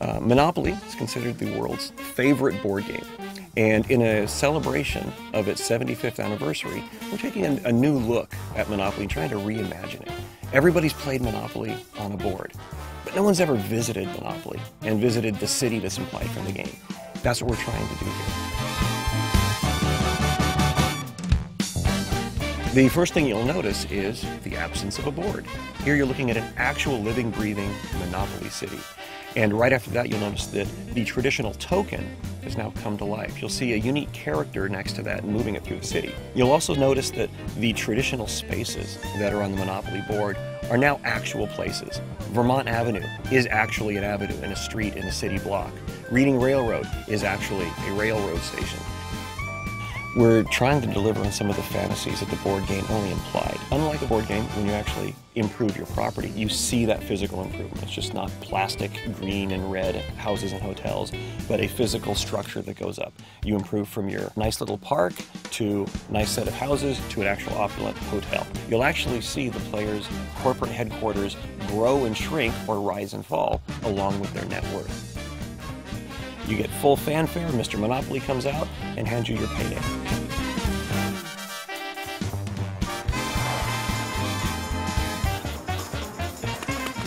Uh, Monopoly is considered the world's favorite board game. And in a celebration of its 75th anniversary, we're taking a, a new look at Monopoly and trying to reimagine it. Everybody's played Monopoly on a board, but no one's ever visited Monopoly and visited the city that's implied from the game. That's what we're trying to do here. The first thing you'll notice is the absence of a board. Here you're looking at an actual living, breathing Monopoly city. And right after that, you'll notice that the traditional token has now come to life. You'll see a unique character next to that moving it through the city. You'll also notice that the traditional spaces that are on the Monopoly board are now actual places. Vermont Avenue is actually an avenue and a street in a city block. Reading Railroad is actually a railroad station. We're trying to deliver on some of the fantasies that the board game only implied. Unlike a board game, when you actually improve your property, you see that physical improvement. It's just not plastic, green, and red houses and hotels, but a physical structure that goes up. You improve from your nice little park to nice set of houses to an actual opulent hotel. You'll actually see the players' corporate headquarters grow and shrink or rise and fall along with their net worth. You get full fanfare, Mr. Monopoly comes out and hands you your payday.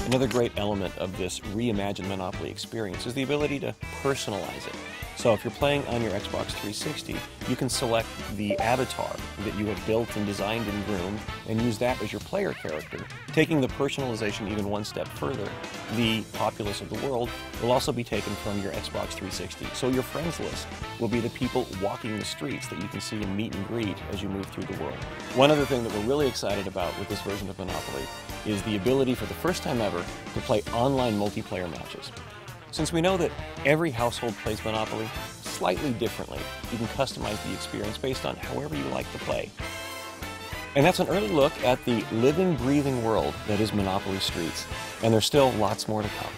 Another great element of this reimagined Monopoly experience is the ability to personalize it. So if you're playing on your Xbox 360, you can select the avatar that you have built and designed and groomed and use that as your player character. Taking the personalization even one step further, the populace of the world will also be taken from your Xbox 360. So your friends list will be the people walking the streets that you can see and meet and greet as you move through the world. One other thing that we're really excited about with this version of Monopoly is the ability for the first time ever to play online multiplayer matches. Since we know that every household plays Monopoly slightly differently, you can customize the experience based on however you like to play. And that's an early look at the living, breathing world that is Monopoly Streets. And there's still lots more to come.